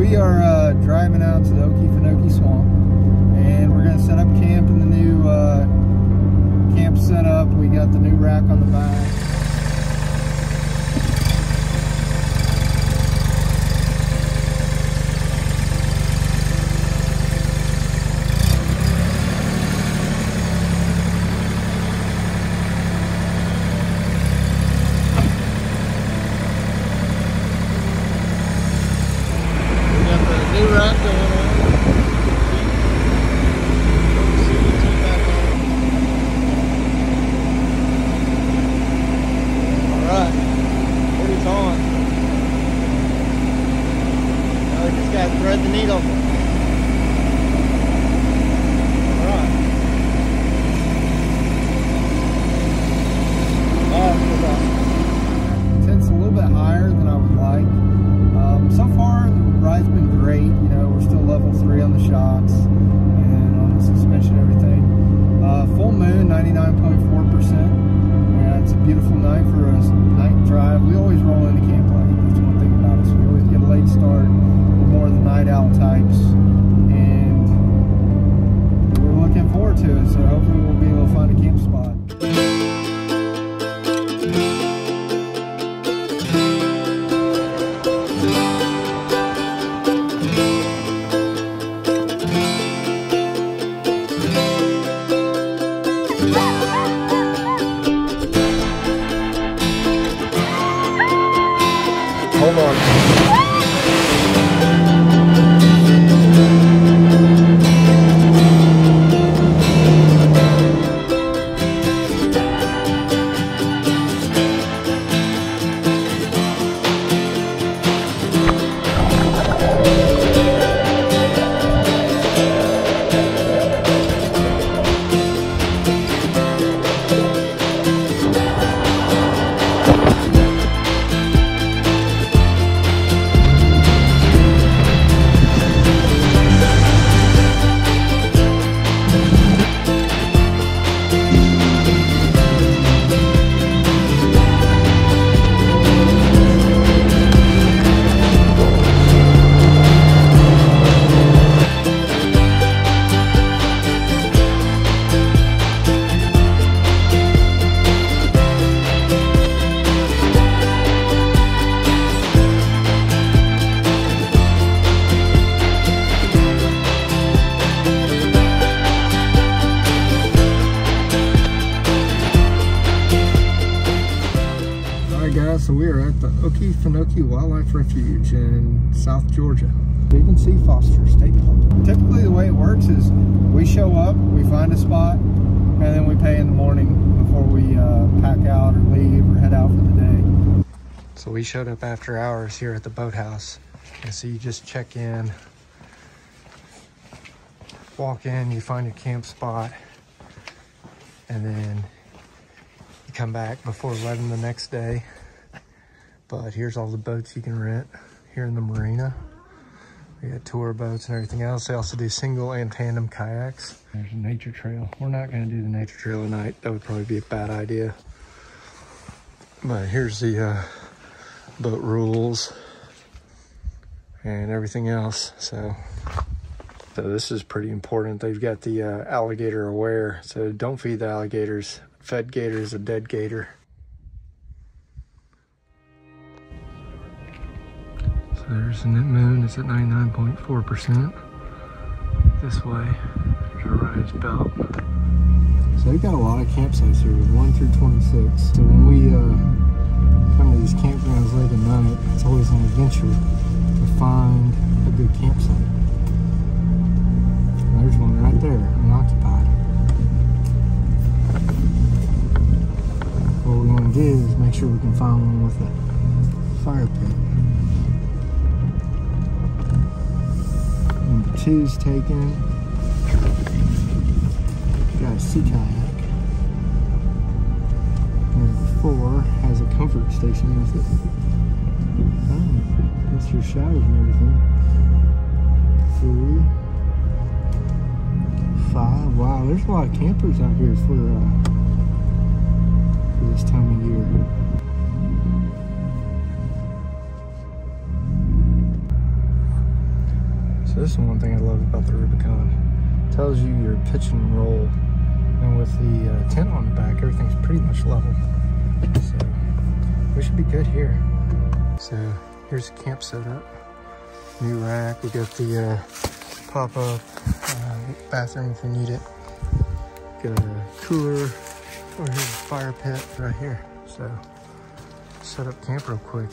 we are uh, driving out to the Okefenokee Swamp, and we're gonna set up camp in the new uh, camp setup. We got the new rack on the back. Owl types. South Georgia. Stephen C. Foster State Park. Typically the way it works is we show up, we find a spot, and then we pay in the morning before we uh, pack out or leave or head out for the day. So we showed up after hours here at the boathouse. And so you just check in, walk in, you find your camp spot, and then you come back before 11 the next day. But here's all the boats you can rent here in the marina. We got tour boats and everything else. They also do single and tandem kayaks. There's a nature trail. We're not gonna do the nature trail tonight. That would probably be a bad idea. But here's the uh, boat rules and everything else. So, so this is pretty important. They've got the uh, alligator aware. So don't feed the alligators. Fed gator is a dead gator. There's the net moon. It's at 99.4%. This way, there's rise belt. So they've got a lot of campsites here, 1 through 26. So when we uh, come to these campgrounds late at night, it's always an adventure to find a good campsite. And there's one right there, unoccupied. What we want to do is make sure we can find one with a fire pit. Two's taken. Got a sea kayak. Number four has a comfort station with it. Oh, that's your showers and everything. Three. Five. Wow, there's a lot of campers out here for uh, for this time of year. This is one thing I love about the Rubicon. It tells you your pitch and roll. And with the uh, tent on the back, everything's pretty much level. So we should be good here. So here's the camp setup. New rack. We got the uh, pop-up uh, bathroom if we need it. Got a cooler. Oh, here's a fire pit right here. So set up camp real quick.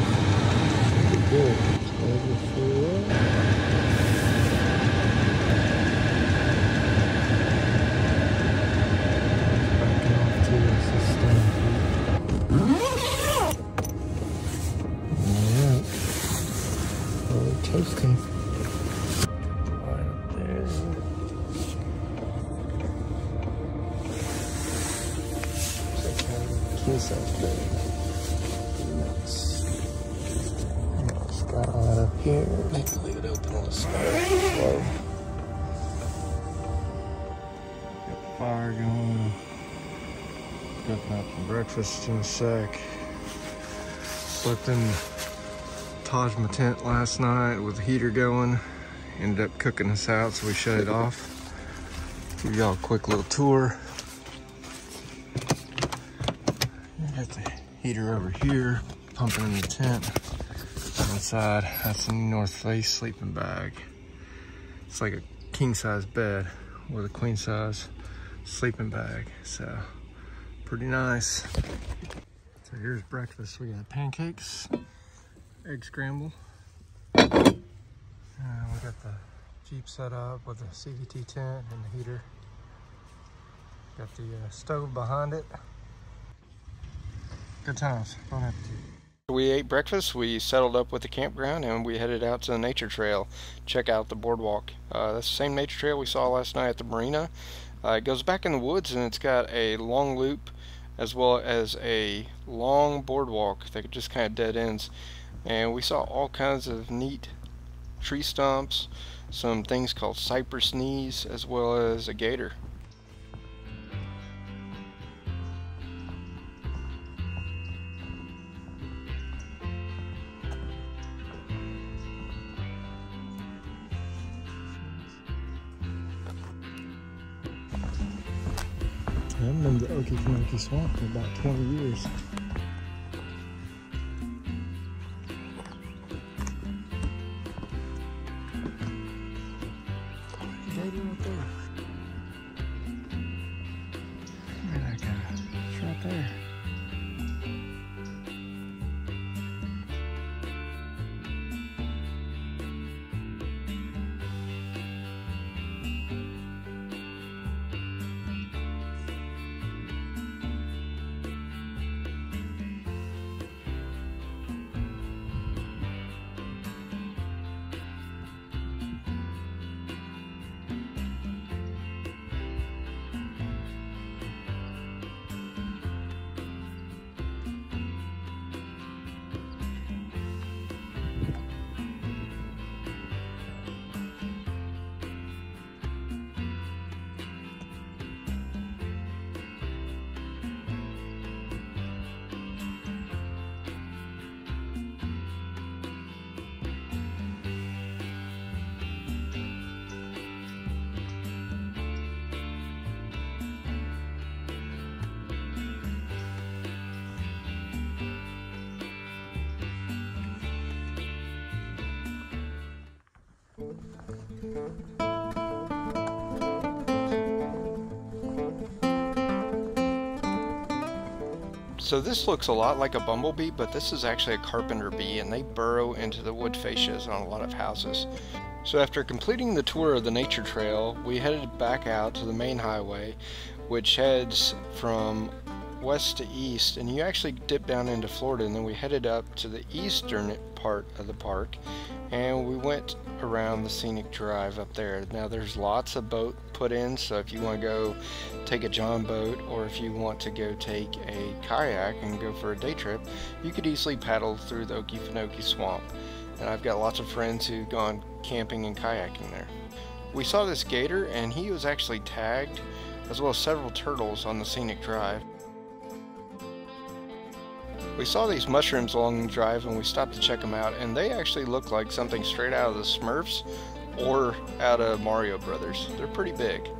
Fall, should be good. Level four. Cooking up breakfast in a sec. Slept in Taj my tent last night with the heater going. Ended up cooking us out, so we shut it off. Give y'all a quick little tour. Got the heater over here, pumping in the tent. Inside, that's a North Face sleeping bag. It's like a king size bed with a queen size sleeping bag. So, pretty nice. So here's breakfast. We got pancakes, egg scramble. We got the Jeep set up with the CVT tent and the heater. Got the uh, stove behind it. Good times. Appetit. We ate breakfast, we settled up with the campground, and we headed out to the nature trail. Check out the boardwalk. Uh, that's the same nature trail we saw last night at the marina. Uh, it goes back in the woods and it's got a long loop as well as a long boardwalk that just kind of dead ends. And we saw all kinds of neat tree stumps, some things called cypress knees, as well as a gator. Haven't been to Okefenokee Swamp in about 20 years. So this looks a lot like a bumblebee, but this is actually a carpenter bee, and they burrow into the wood fascias on a lot of houses. So after completing the tour of the nature trail, we headed back out to the main highway, which heads from west to east, and you actually dip down into Florida, and then we headed up to the eastern part of the park, and we went around the scenic drive up there. Now there's lots of boat put in, so if you want to go take a john boat, or if you want to go take a kayak and go for a day trip, you could easily paddle through the Okefenokee Swamp. And I've got lots of friends who've gone camping and kayaking there. We saw this gator, and he was actually tagged, as well as several turtles on the scenic drive. We saw these mushrooms along the drive and we stopped to check them out, and they actually look like something straight out of the Smurfs or out of Mario Brothers. They're pretty big.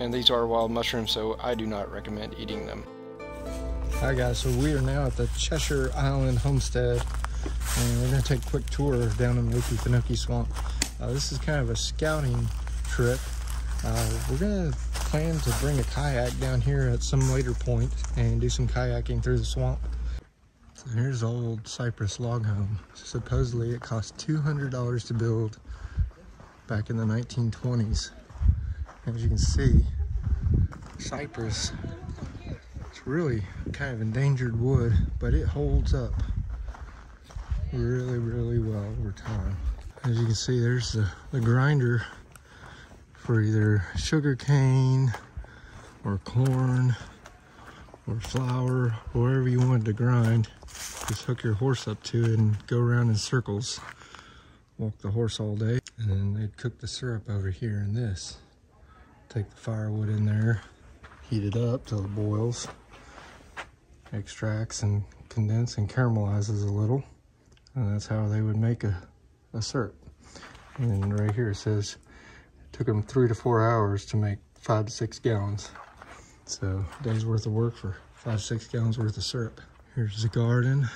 And these are wild mushrooms, so I do not recommend eating them. Hi guys, so we are now at the Chesser Island Homestead and we're to take a quick tour down in the Okefenokee Swamp. Uh, this is kind of a scouting trip. Uh, we're to plan to bring a kayak down here at some later point and do some kayaking through the swamp. Here's old Cypress log home. Supposedly it cost $200 to build back in the 1920s. As you can see, cypress, it's really kind of endangered wood, but it holds up really, really well over time. As you can see, there's the, the grinder for either sugar cane or corn or flour, wherever you wanted to grind. Just hook your horse up to it and go around in circles. Walk the horse all day. And then they'd cook the syrup over here in this. Take the firewood in there, heat it up till it boils, extracts and condense and caramelizes a little. And that's how they would make a, a syrup. And right here it says it took them three to four hours to make five to six gallons. So day's worth of work for five, six gallons worth of syrup. Here's the garden.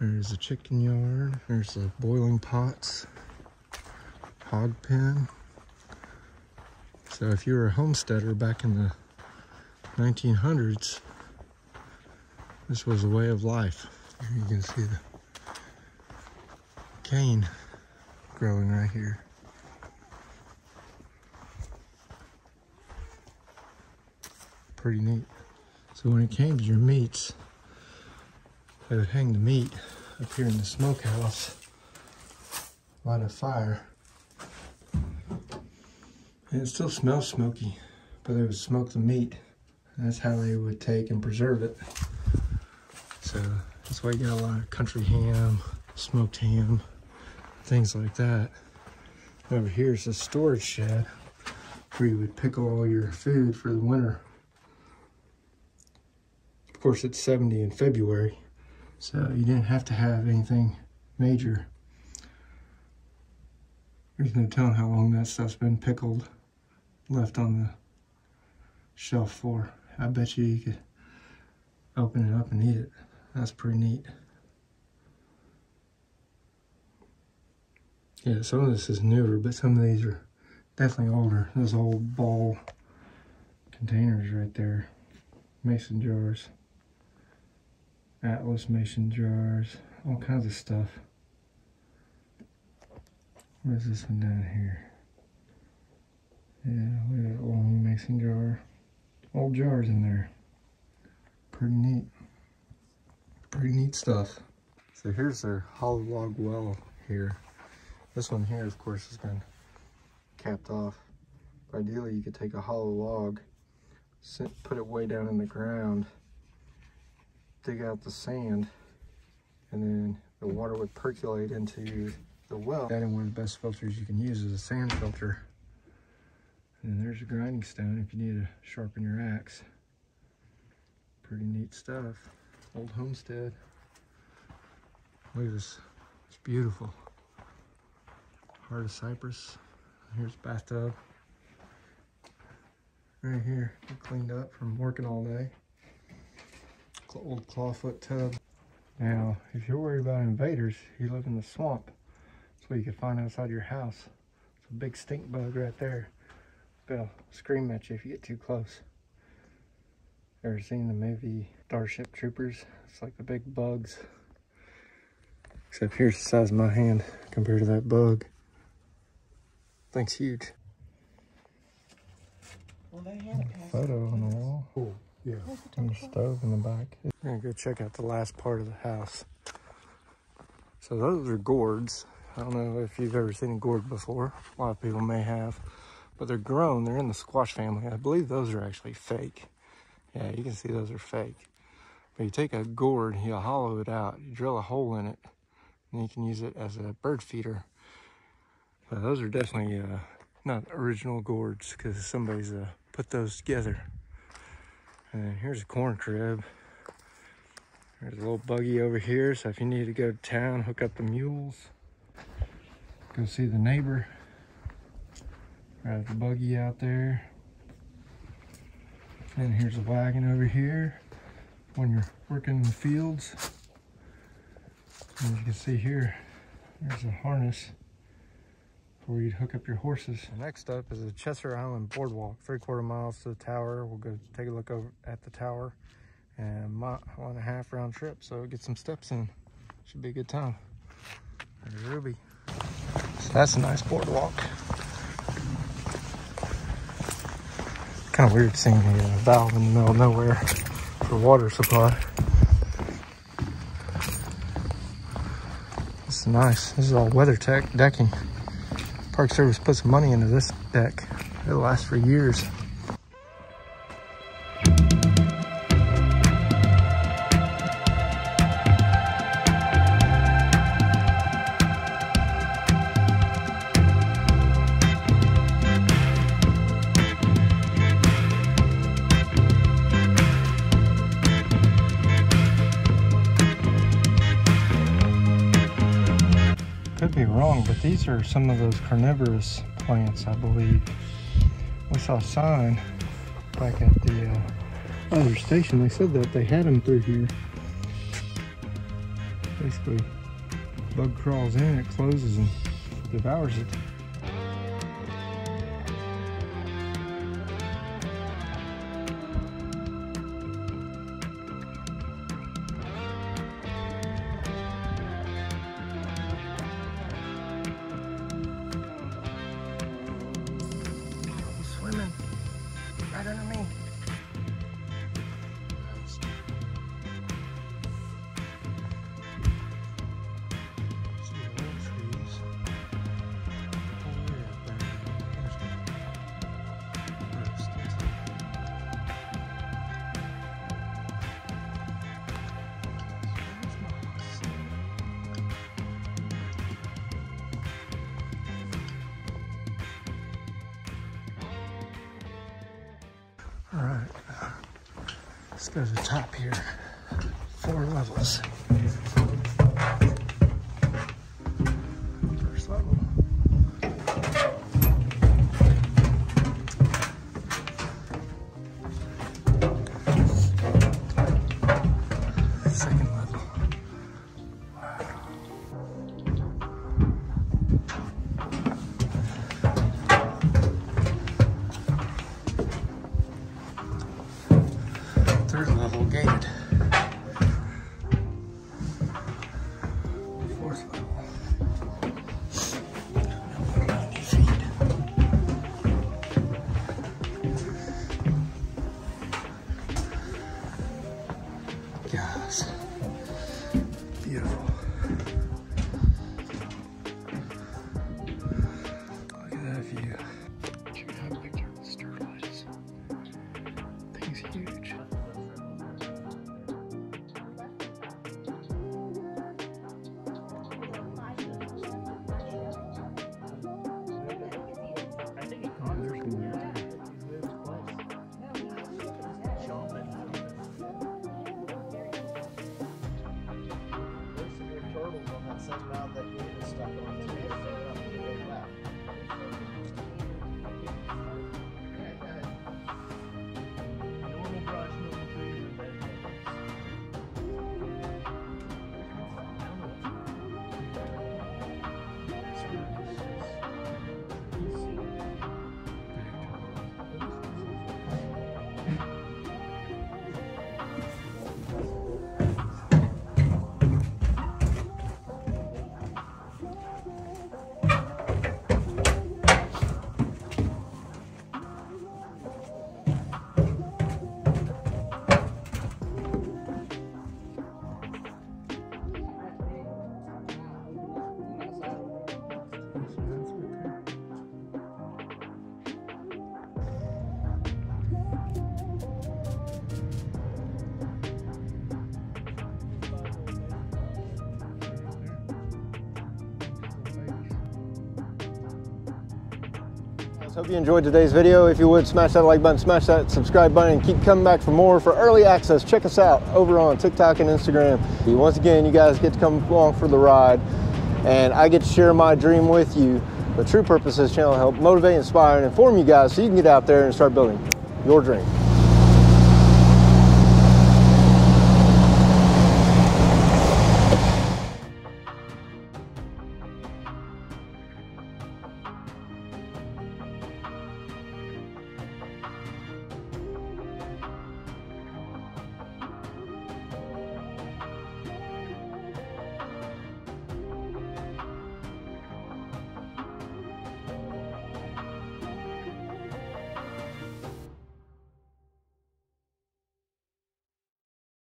There's the chicken yard. There's the boiling pots. Hog pen. So if you were a homesteader back in the 1900s, this was a way of life. Here you can see the cane growing right here. Pretty neat. So when it came to your meats, they would hang the meat up here in the smokehouse, light a fire. And it still smells smoky, but they would smoke the meat. And that's how they would take and preserve it. So that's why you got a lot of country ham, smoked ham, things like that. Over here is a storage shed where you would pickle all your food for the winter. Course, it's 70 in February, so you didn't have to have anything major. There's no telling how long that stuff's been pickled, left on the shelf for. I bet you you could open it up and eat it. That's pretty neat. Yeah, some of this is newer, but some of these are definitely older. Those old ball containers right there. Mason jars. Atlas mason jars. All kinds of stuff. What is this one down here? Yeah, at that long mason jar. Old jars in there. Pretty neat. Pretty neat stuff. So here's their hollow log well here. This one here, of course, has been capped off. But ideally, you could take a hollow log, sit, put it way down in the ground, dig out the sand, and then the water would percolate into the well. That and one of the best filters you can use is a sand filter. And there's a grinding stone if you need to sharpen your axe. Pretty neat stuff. Old homestead. Look at this. It's beautiful. Heart of cypress. Here's bathtub. Right here, cleaned up from working all day. Old clawfoot tub. Now, if you're worried about invaders, you live in the swamp. That's what you can find outside your house. It's a big stink bug right there. They'll scream at you if you get too close. Ever seen the movie Starship Troopers? It's like the big bugs. Except here's the size of my hand compared to that bug. Thing's huge. Well, they had a Photo on the wall. Cool. Yeah. And the stove in the back. We're gonna go check out the last part of the house. So those are gourds. I don't know if you've ever seen a gourd before. A lot of people may have. But they're grown. They're in the squash family. I believe those are actually fake. Yeah, you can see those are fake. But you take a gourd, you hollow it out, you drill a hole in it, and you can use it as a bird feeder. But those are definitely uh, not original gourds because somebody's uh, put those together. And here's a corn crib. There's a little buggy over here, so if you need to go to town, hook up the mules, go see the neighbor. Drive the buggy out there. And here's a wagon over here when you're working in the fields. And you can see here, there's a harness where you'd hook up your horses. Next up is the Chesser Island Boardwalk, three quarter miles to the tower. We'll go take a look over at the tower and mile and a half round trip. So get some steps in. Should be a good time. There's Ruby. So that's a nice boardwalk. Kind of weird seeing the uh, valve in the middle of nowhere for water supply. This is nice. This is all WeatherTech decking. Park Service put some money into this deck. It'll last for years. Wrong, but these are some of those carnivorous plants, I believe. We saw a sign back at the uh, other station. They said that they had them through here. Basically, bug crawls in, it closes and devours it. All right, let's go to the top here. Four levels. Hope you enjoyed today's video. If you would, smash that like button, smash that subscribe button, and keep coming back for more. For early access, check us out over on TikTok and Instagram. Once again, you guys get to come along for the ride, and I get to share my dream with you. The true purpose of this channel help motivate, inspire, and inform you guys so you can get out there and start building your dream.